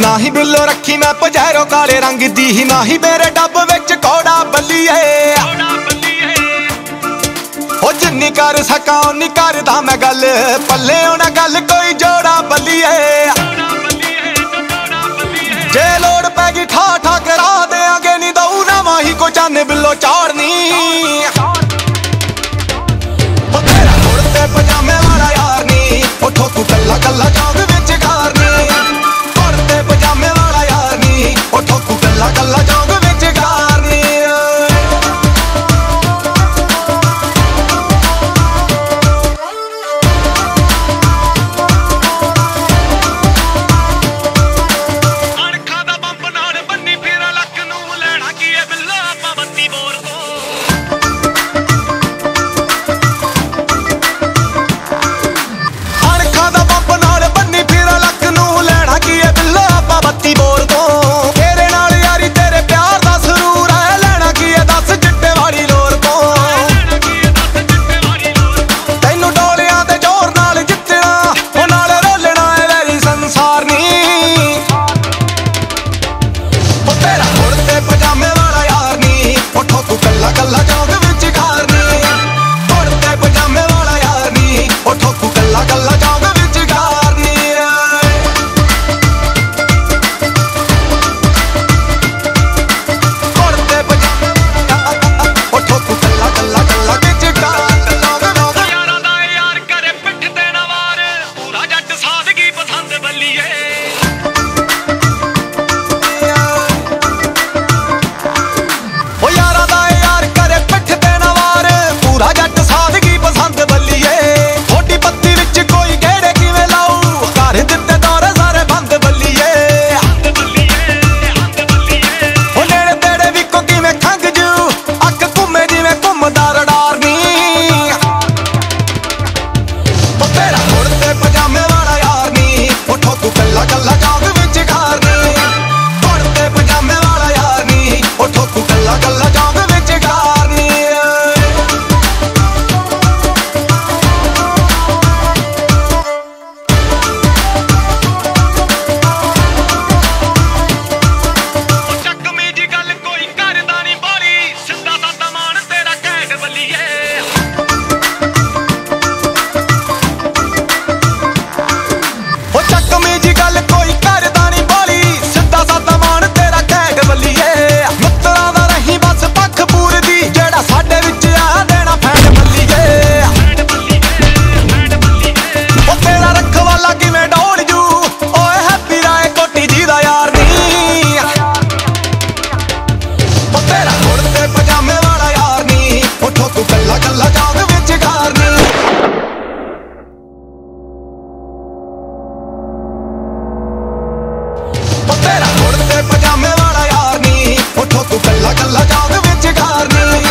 ਨਾ ਹੀ ਬਿੱਲੋ ਰੱਖੀ ਮੈਂ ਪਜੈਰੋ ਕਾਲੇ ਰੰਗ ਦੀ। ਹੀ ਨਾ ਹੀ ਮੇਰੇ ਡੱਬ ਵਿੱਚ ਕੋੜਾ ਬੱਲੀਏ। ਉਹ ਜਿੰਨੀ ਕਰ ਸਕਾਂ ਉਨੀ ਕਰਦਾ ਮੈਂ ਗੱਲ। ਪੱਲੇ ਉਹਨਾਂ ਗੱਲ ਕੋਈ ਜੋੜਾ ਬੱਲੀਏ। ਜੇ ਲੋੜ ਪੈ ਗਈ ਠਾ ਠਾ ਕਰਾ ਦੇਾਂਗੇ ਨਹੀਂ ਦਊ ਨਾ ਮਾਹੀ ਕੋ ਚਾਨੇ ਬਿੱਲੋ ਚਾੜਨੀ। ਉਠੋ ਤੂੰ ਕੱਲਾ ਕੱਲਾ ਜਾਗ ਵਿੱਚ ਘਾਰਨੀ